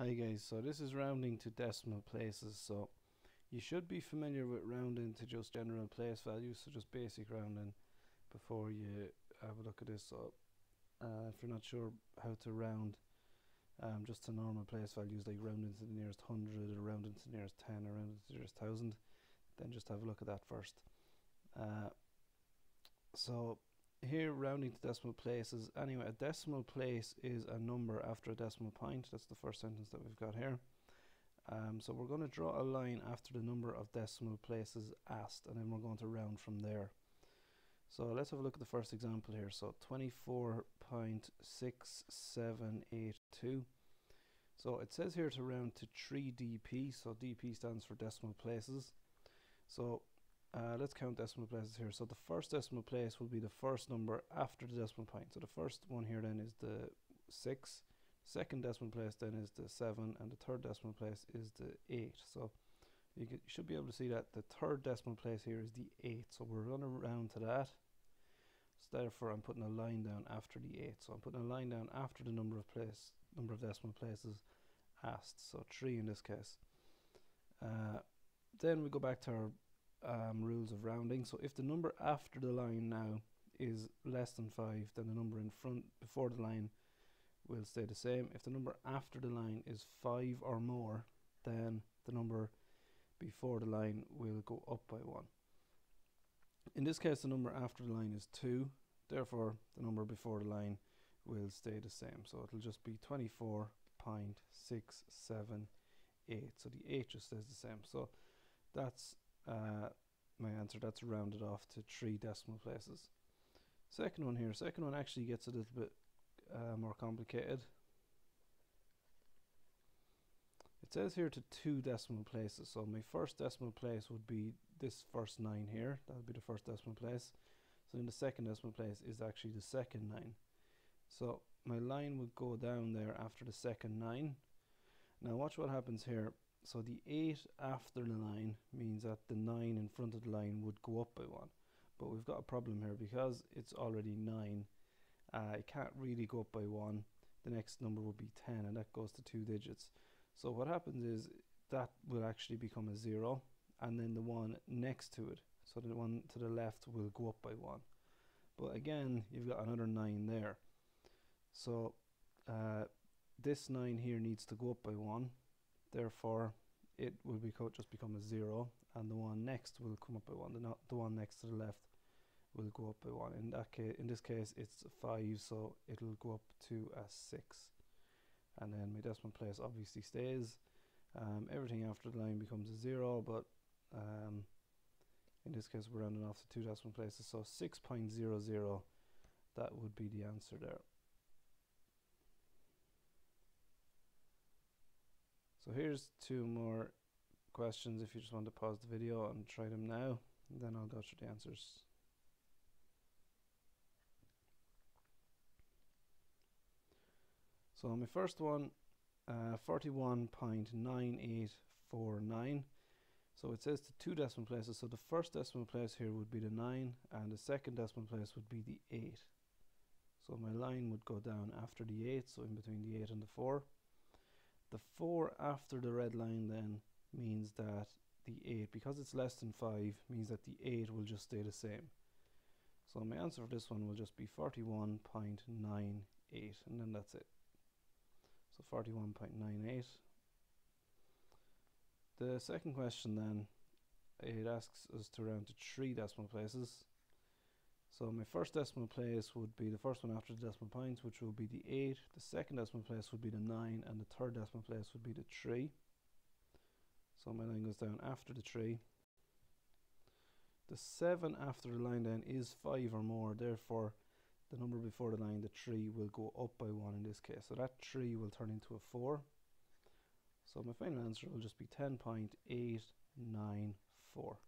Hi guys, so this is rounding to decimal places, so you should be familiar with rounding to just general place values, so just basic rounding before you have a look at this. So uh, if you're not sure how to round um, just to normal place values like rounding to the nearest hundred or rounding to the nearest 10 or rounding to the nearest thousand, then just have a look at that first. Uh, so here rounding to decimal places. Anyway a decimal place is a number after a decimal point. That's the first sentence that we've got here. Um, so we're going to draw a line after the number of decimal places asked and then we're going to round from there. So let's have a look at the first example here. So 24.6782 so it says here to round to 3 dp so dp stands for decimal places. So uh, let's count decimal places here. So the first decimal place will be the first number after the decimal point. So the first one here then is the 6. Second decimal place then is the 7. And the third decimal place is the 8. So you, you should be able to see that the third decimal place here is the 8. So we're going to round to that. So therefore I'm putting a line down after the 8. So I'm putting a line down after the number of place number of decimal places asked. So 3 in this case. Uh, then we go back to our um, rules of rounding. So if the number after the line now is less than 5, then the number in front before the line will stay the same. If the number after the line is 5 or more, then the number before the line will go up by 1. In this case, the number after the line is 2, therefore the number before the line will stay the same. So it'll just be 24.678. So the 8 just stays the same. So that's uh, my answer that's rounded off to three decimal places. Second one here second one actually gets a little bit uh, more complicated. It says here to two decimal places so my first decimal place would be this first nine here. That would be the first decimal place. So then the second decimal place is actually the second nine. So my line would go down there after the second nine. Now watch what happens here so the 8 after the 9 means that the 9 in front of the line would go up by 1. But we've got a problem here because it's already 9. Uh, it can't really go up by 1. The next number would be 10 and that goes to two digits. So what happens is that will actually become a 0 and then the one next to it. So the one to the left will go up by 1. But again, you've got another 9 there. So uh, this 9 here needs to go up by 1 therefore it will become just become a zero and the one next will come up by one the, not the one next to the left will go up by one. In that case in this case it's five so it'll go up to a six. And then my decimal place obviously stays. Um, everything after the line becomes a zero but um, in this case we're rounding off to two decimal places. So 6.00 that would be the answer there So here's two more questions if you just want to pause the video and try them now, then I'll go through the answers. So on my first one, uh, 41.9849. So it says to two decimal places. So the first decimal place here would be the 9 and the second decimal place would be the 8. So my line would go down after the 8, so in between the 8 and the 4. The 4 after the red line then means that the 8, because it's less than 5, means that the 8 will just stay the same. So my answer for this one will just be 41.98 and then that's it. So 41.98. The second question then, it asks us to round to three decimal places. So my first decimal place would be the first one after the decimal points, which will be the 8. The second decimal place would be the 9, and the third decimal place would be the 3. So my line goes down after the 3. The 7 after the line then is 5 or more, therefore the number before the line, the 3, will go up by 1 in this case. So that 3 will turn into a 4. So my final answer will just be 10.894.